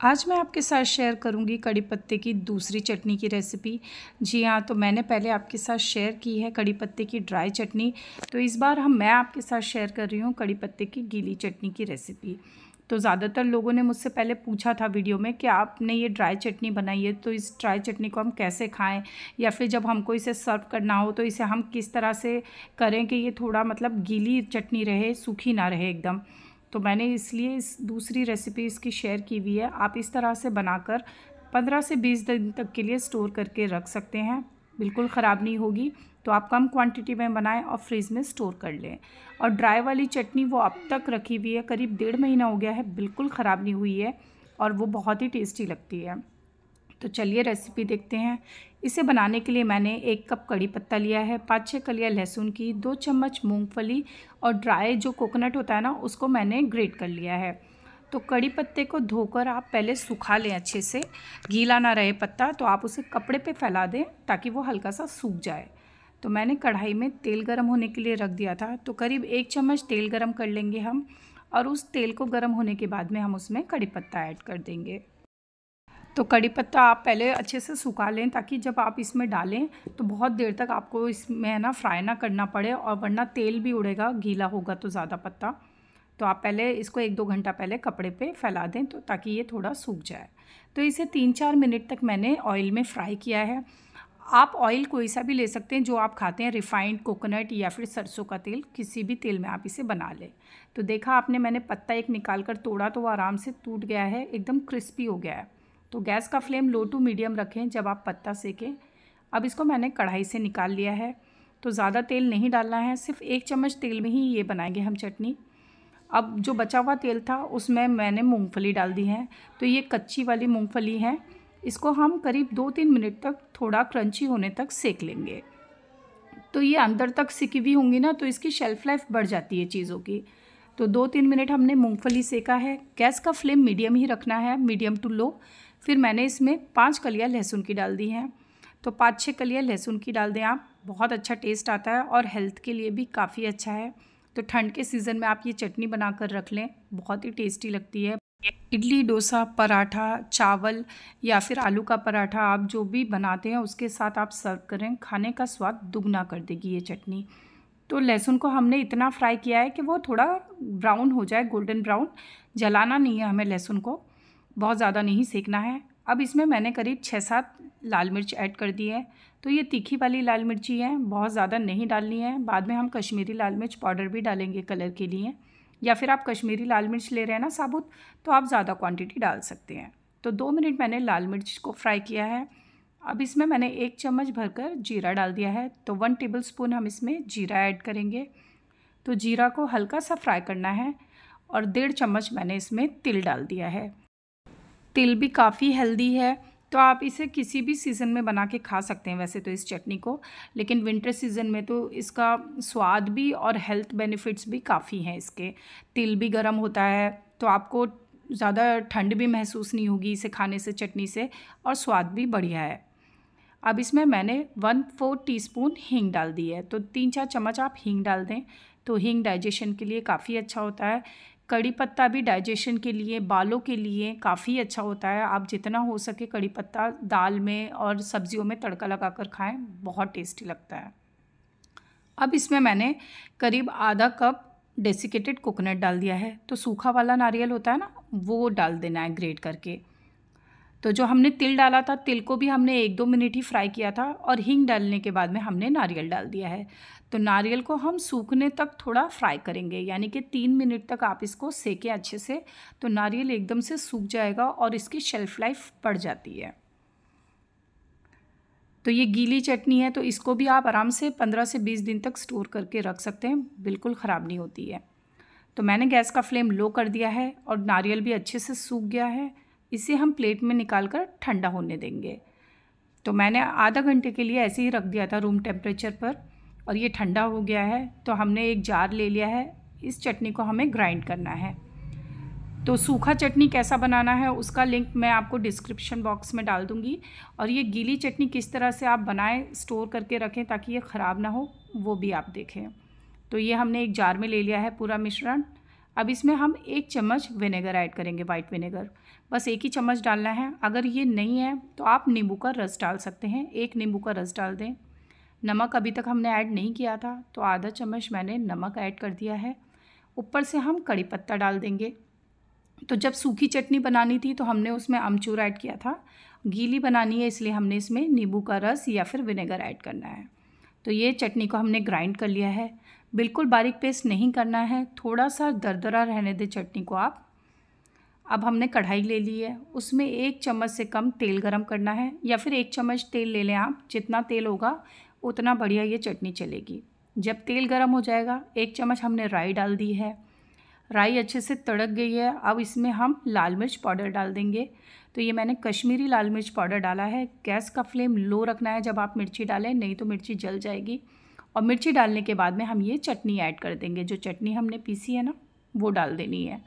आज मैं आपके साथ शेयर करूँगी कड़ी पत्ते की दूसरी चटनी की रेसिपी जी हाँ तो मैंने पहले आपके साथ शेयर की है कड़ी पत्ते की ड्राई चटनी। तो इस बार हम, मैं आपके साथ शेयर कर रही हूँ कड़ी पत्ते की गीली चटनी की रेसिपी तो ज़्यादातर लोगों ने मुझसे पहले पूछा था वीडियो में कि आपने ये ड्राई चटनी बनाई है तो इस ड्राई चटनी को हम कैसे खाएँ? या फिर जब हमको इसे सर्व करना हो तो इसे हम किस तरह से करें कि ये थोड़ा मतलब गीली चटनी रहे, सूखी ना रहे एकदम? तो मैंने इसलिए इस दूसरी रेसिपी इसकी शेयर की हुई है। आप इस तरह से बनाकर पंद्रह से बीस दिन तक के लिए स्टोर करके रख सकते हैं। बिल्कुल ख़राब नहीं होगी। तो आप कम क्वांटिटी में बनाएँ और फ्रिज में स्टोर कर लें। और ड्राई वाली चटनी वो अब तक रखी हुई है। करीब डेढ़ महीना हो गया है। बिल्कुल ख़राब नहीं हुई है और वो बहुत ही टेस्टी लगती है। तो चलिए रेसिपी देखते हैं। इसे बनाने के लिए मैंने एक कप कड़ी पत्ता लिया है, पाँच छः कलिया लहसुन की, दो चम्मच मूंगफली और ड्राई जो कोकोनट होता है ना, उसको मैंने ग्रेट कर लिया है। तो कड़ी पत्ते को धोकर आप पहले सुखा लें अच्छे से, गीला ना रहे पत्ता तो आप उसे कपड़े पे फैला दें ताकि वो हल्का सा सूख जाए। तो मैंने कढ़ाई में तेल गरम होने के लिए रख दिया था। तो करीब एक चम्मच तेल गरम कर लेंगे हम और उस तेल को गरम होने के बाद में हम उसमें कड़ी पत्ता ऐड कर देंगे। तो कड़ी पत्ता आप पहले अच्छे से सुखा लें ताकि जब आप इसमें डालें तो बहुत देर तक आपको इसमें है ना फ्राई ना करना पड़े और वरना तेल भी उड़ेगा, गीला होगा तो ज़्यादा पत्ता। तो आप पहले इसको एक दो घंटा पहले कपड़े पे फैला दें तो ताकि ये थोड़ा सूख जाए। तो इसे तीन चार मिनट तक मैंने ऑयल में फ्राई किया है। आप ऑयल कोई सा भी ले सकते हैं जो आप खाते हैं रिफाइंड कोकोनट या फिर सरसों का तेल, किसी भी तेल में आप इसे बना लें। तो देखा आपने मैंने पत्ता एक निकाल कर तोड़ा तो वो आराम से टूट गया है, एकदम क्रिस्पी हो गया है। तो गैस का फ्लेम लो टू मीडियम रखें जब आप पत्ता सेकें। अब इसको मैंने कढ़ाई से निकाल लिया है। तो ज़्यादा तेल नहीं डालना है, सिर्फ़ एक चम्मच तेल में ही ये बनाएँगे हम चटनी। अब जो बचा हुआ तेल था, उसमें मैंने मूंगफली डाल दी है। तो ये कच्ची वाली मूंगफली है। इसको हम करीब दो तीन मिनट तक थोड़ा क्रंची होने तक सेक लेंगे। तो ये अंदर तक सिकी हुई होंगी ना तो इसकी शेल्फ़ लाइफ बढ़ जाती है चीज़ों की। तो दो तीन मिनट हमने मूंगफली सेका है। गैस का फ्लेम मीडियम ही रखना है, मीडियम टू लो। फिर मैंने इसमें पाँच कलियाँ लहसुन की डाल दी हैं। तो पाँच छः कलियाँ लहसुन की डाल दें आप, बहुत अच्छा टेस्ट आता है और हेल्थ के लिए भी काफ़ी अच्छा है। तो ठंड के सीज़न में आप ये चटनी बना कर रख लें, बहुत ही टेस्टी लगती है। इडली, डोसा, पराठा, चावल या फिर आलू का पराठा आप जो भी बनाते हैं, उसके साथ आप सर्व करें, खाने का स्वाद दुगना कर देगी ये चटनी। तो लहसुन को हमने इतना फ्राई किया है कि वो थोड़ा ब्राउन हो जाए गोल्डन ब्राउन जलाना नहीं है हमें लहसुन को। बहुत ज़्यादा नहीं सेकना है। अब इसमें मैंने करीब छः सात लाल मिर्च ऐड कर दी है। तो ये तीखी वाली लाल मिर्ची है, बहुत ज़्यादा नहीं डालनी है। बाद में हम कश्मीरी लाल मिर्च पाउडर भी डालेंगे कलर के लिए। या फिर आप कश्मीरी लाल मिर्च ले रहे हैं ना साबुत तो आप ज़्यादा क्वांटिटी डाल सकते हैं। तो दो मिनट मैंने लाल मिर्च को फ्राई किया है। अब इसमें मैंने एक चम्मच भरकर जीरा डाल दिया है। तो वन टेबल स्पून हम इसमें जीरा ऐड करेंगे। तो जीरा को हल्का सा फ्राई करना है और डेढ़ चम्मच मैंने इसमें तिल डाल दिया है। तिल भी काफ़ी हेल्दी है तो आप इसे किसी भी सीज़न में बना के खा सकते हैं वैसे तो इस चटनी को, लेकिन विंटर सीज़न में तो इसका स्वाद भी और हेल्थ बेनिफिट्स भी काफ़ी हैं इसके। तिल भी गर्म होता है तो आपको ज़्यादा ठंड भी महसूस नहीं होगी इसे खाने से, चटनी से, और स्वाद भी बढ़िया है। अब इसमें मैंने वन फोर टीस्पून हींग डाल दी है तो तीन चार चम्मच आप हींग डाल दें तो हींग डाइजेशन के लिए काफ़ी अच्छा होता है। कड़ी पत्ता भी डाइजेशन के लिए, बालों के लिए काफ़ी अच्छा होता है। आप जितना हो सके कड़ी पत्ता दाल में और सब्जियों में तड़का लगा कर खाएँ, बहुत टेस्टी लगता है। अब इसमें मैंने करीब आधा कप डेसिकेटेड कोकोनट डाल दिया है। तो सूखा वाला नारियल होता है ना, वो डाल देना है ग्रेट करके। तो जो हमने तिल डाला था, तिल को भी हमने एक दो मिनट ही फ्राई किया था और हींग डालने के बाद में हमने नारियल डाल दिया है। तो नारियल को हम सूखने तक थोड़ा फ्राई करेंगे, यानी कि तीन मिनट तक आप इसको सेकें अच्छे से। तो नारियल एकदम से सूख जाएगा और इसकी शेल्फ़ लाइफ बढ़ जाती है। तो ये गीली चटनी है तो इसको भी आप आराम से पंद्रह से बीस दिन तक स्टोर करके रख सकते हैं, बिल्कुल ख़राब नहीं होती है। तो मैंने गैस का फ्लेम लो कर दिया है और नारियल भी अच्छे से सूख गया है। इसे हम प्लेट में निकाल कर ठंडा होने देंगे। तो मैंने आधा घंटे के लिए ऐसे ही रख दिया था रूम टेम्परेचर पर और ये ठंडा हो गया है तो हमने एक जार ले लिया है। इस चटनी को हमें ग्राइंड करना है। तो सूखा चटनी कैसा बनाना है उसका लिंक मैं आपको डिस्क्रिप्शन बॉक्स में डाल दूँगी। और ये गीली चटनी किस तरह से आप बनाएँ, स्टोर करके रखें ताकि ये ख़राब ना हो, वो भी आप देखें। तो ये हमने एक जार में ले लिया है पूरा मिश्रण। अब इसमें हम एक चम्मच विनेगर ऐड करेंगे वाइट विनेगर बस एक ही चम्मच डालना है। अगर ये नहीं है तो आप नींबू का रस डाल सकते हैं। एक नींबू का रस डाल दें। नमक अभी तक हमने ऐड नहीं किया था तो आधा चम्मच मैंने नमक ऐड कर दिया है। ऊपर से हम कड़ी पत्ता डाल देंगे। तो जब सूखी चटनी बनानी थी तो हमने उसमें अमचूर ऐड किया था। गीली बनानी है, इसलिए हमने इसमें नींबू का रस या फिर विनेगर ऐड करना है। तो ये चटनी को हमने ग्राइंड कर लिया है। बिल्कुल बारीक पेस्ट नहीं करना है थोड़ा सा दरदरा रहने दे चटनी को आप। अब हमने कढ़ाई ले ली है, उसमें एक चम्मच से कम तेल गरम करना है, या फिर एक चम्मच तेल ले लें आप, जितना तेल होगा, उतना बढ़िया ये चटनी चलेगी। जब तेल गरम हो जाएगा, एक चम्मच हमने राई डाल दी है। राई अच्छे से तड़क गई है, अब इसमें हम लाल मिर्च पाउडर डाल देंगे। तो ये मैंने कश्मीरी लाल मिर्च पाउडर डाला है, गैस का फ्लेम लो रखना है जब आप मिर्ची डालें, नहीं तो मिर्ची जल जाएगी। और मिर्ची डालने के बाद में हम ये चटनी ऐड कर देंगे। जो चटनी हमने पीसी है ना, वो डाल देनी है।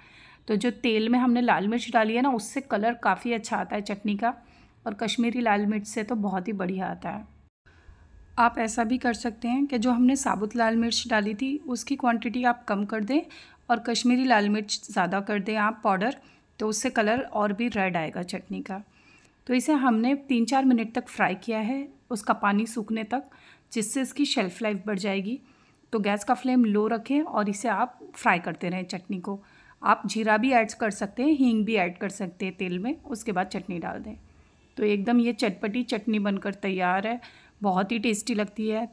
तो जो तेल में हमने लाल मिर्च डाली है ना, उससे कलर काफ़ी अच्छा आता है चटनी का। और कश्मीरी लाल मिर्च से तो बहुत ही बढ़िया आता है। आप ऐसा भी कर सकते हैं कि जो हमने साबुत लाल मिर्च डाली थी, उसकी क्वांटिटी आप कम कर दें और कश्मीरी लाल मिर्च ज़्यादा कर दें आप पाउडर तो उससे कलर और भी रेड आएगा चटनी का। तो इसे हमने तीन चार मिनट तक फ्राई किया है, उसका पानी सूखने तक। जिससे इसकी शेल्फ़ लाइफ बढ़ जाएगी। तो गैस का फ्लेम लो रखें और इसे आप फ्राई करते रहें चटनी को। आप जीरा भी ऐड कर सकते हैं, हींग भी ऐड कर सकते हैं तेल में, उसके बाद चटनी डाल दें। तो एकदम ये चटपटी चटनी बनकर तैयार है, बहुत ही टेस्टी लगती है।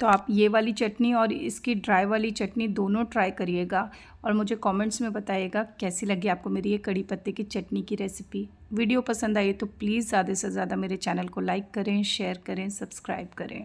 तो आप ये वाली चटनी और इसकी ड्राई वाली चटनी दोनों ट्राई करिएगा और मुझे कमेंट्स में बताइएगा कैसी लगी आपको मेरी ये कड़ी पत्ते की चटनी की रेसिपी वीडियो पसंद आई तो प्लीज़ ज़्यादा से ज़्यादा मेरे चैनल को लाइक करें शेयर करें सब्सक्राइब करें।